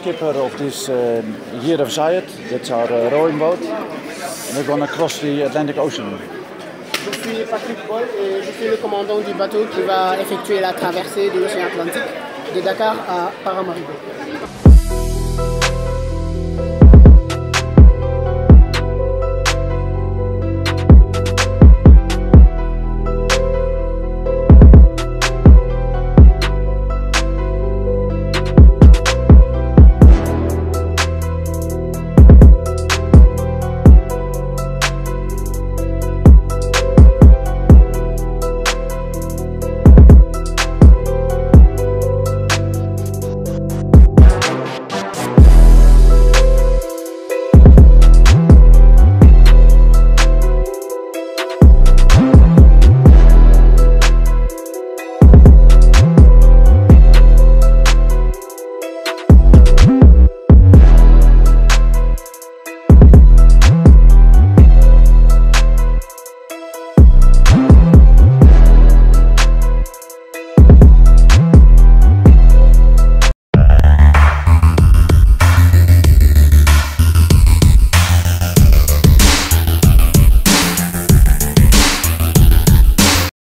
Skipper of um, uh, Year of Zayed, that's our uh, rowing boat. And we're going to cross the Atlantic Ocean. Je suis Patrick Paul et je suis le commandant du bateau qui va effectuer la traversée de l'océan Atlantique de Dakar à Paramaribo.